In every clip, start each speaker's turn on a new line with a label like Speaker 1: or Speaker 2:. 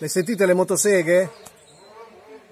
Speaker 1: Le sentite le motoseghe?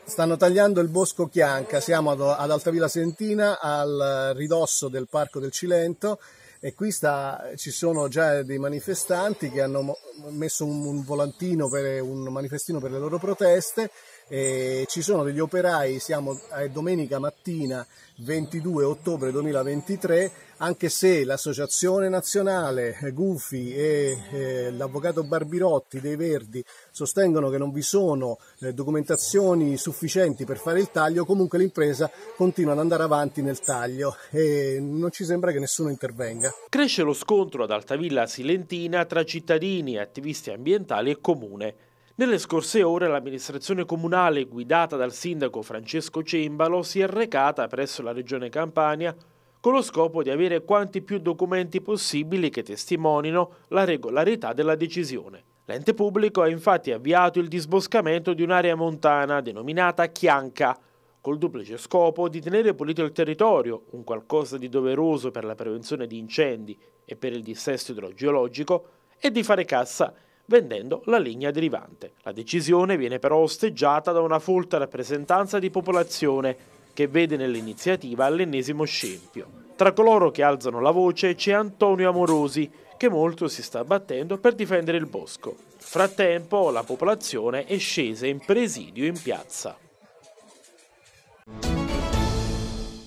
Speaker 1: Stanno tagliando il bosco Chianca, siamo ad Altavilla Sentina al ridosso del Parco del Cilento e qui sta, ci sono già dei manifestanti che hanno messo un, un volantino per un manifestino per le loro proteste e ci sono degli operai, siamo a domenica mattina 22 ottobre 2023, anche se l'Associazione Nazionale Gufi e eh, l'Avvocato Barbirotti dei Verdi sostengono che non vi sono eh, documentazioni sufficienti per fare il taglio, comunque l'impresa continua ad andare avanti nel taglio e non ci sembra che nessuno intervenga.
Speaker 2: Cresce lo scontro ad Altavilla Silentina tra cittadini, attivisti ambientali e comune. Nelle scorse ore l'amministrazione comunale guidata dal sindaco Francesco Cembalo si è recata presso la regione Campania con lo scopo di avere quanti più documenti possibili che testimonino la regolarità della decisione. L'ente pubblico ha infatti avviato il disboscamento di un'area montana denominata Chianca, col duplice scopo di tenere pulito il territorio, un qualcosa di doveroso per la prevenzione di incendi e per il dissesto idrogeologico, e di fare cassa vendendo la legna derivante. La decisione viene però osteggiata da una folta rappresentanza di popolazione che vede nell'iniziativa l'ennesimo scempio. Tra coloro che alzano la voce c'è Antonio Amorosi, che molto si sta battendo per difendere il bosco. Frattempo la popolazione è scesa in presidio in piazza.